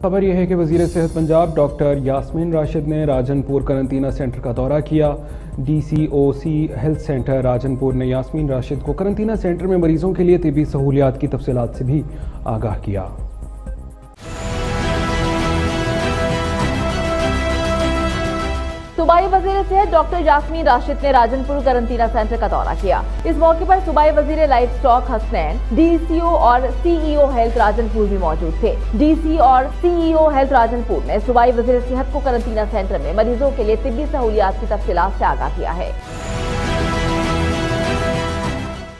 खबर यह है कि वज़ीर सेहत पंजाब डॉक्टर यासमीन राशिद ने राजनपुर करंतना सेंटर का दौरा किया। D C O C health centre Rajanpur ने यासमीन राशिद को करंतना सेंटर में मरीजों के लिए तबी सहूलियात की तफसलत से भी आगाह किया। सूबाई वज़ीर सेहत डॉक्टर यासमीन राशिद ने राजनपुर करंतना सेंटर का दौरा किया। इस मौके पर सूबाई वज़ीर लाइफ स्टॉक हसनैन, डीसीओ और सीईओ हेल्थ राजनपुर भी मौजूद थे। डीसी और सीईओ हेल्थ राजनपुर ने सूबाई वज़ीर सेहत को करंतीना सेंटर में मरीजों के लिए तिब्बी सहूलियात की तफसीत ऐसी आगाह किया है।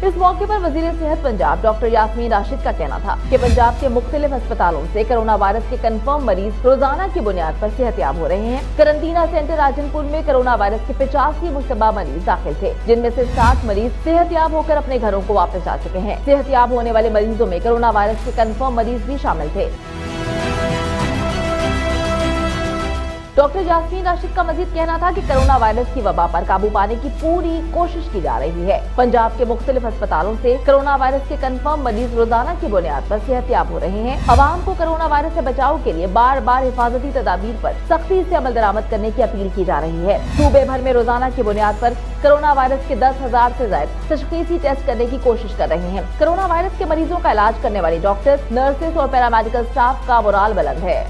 इस मौके पर वज़ीर सेहत पंजाब डॉक्टर यासमीन राशिद का कहना था कि पंजाब के मुख्तलिफ़ अस्पतालों से कोरोना वायरस के कंफर्म मरीज़ रोज़ाना की बुनियाद पर सेहतियाब हो रहे हैं। करंतना सेंटर राजनपुर में कोरोना वायरस के पचासी मुशतबा मरीज़ दाखिल थे, जिनमें से साठ मरीज़ सेहतियाब होकर अपने घरों को वापस जा चुके हैं। सेहतियाब होने वाले मरीजों में कोरोना वायरस के कन्फर्म मरीज़ भी शामिल थे। डॉक्टर यासमीन राशिद का मजीद कहना था कि कोरोना वायरस की वबा पर काबू पाने की पूरी कोशिश की जा रही है। पंजाब के मुख्तलिफ़ अस्पतालों से कोरोना वायरस के कंफर्म मरीज़ रोज़ाना की बुनियाद पर सेहतियाब हो रहे हैं। आवाम को कोरोना वायरस से बचाव के लिए बार बार हिफाजती तदाबीर पर सख्ती से अमल दरामद करने की अपील की जा रही है। सूबे भर में रोज़ाना की बुनियाद पर कोरोना वायरस के दस हज़ार ऐसी ज़्यादा तशखीसी टेस्ट करने की कोशिश कर रहे हैं। कोरोना वायरस के मरीजों का इलाज करने वाले डॉक्टर्स नर्सेज और पैरामेडिकल स्टाफ का मुराल बुलंद है।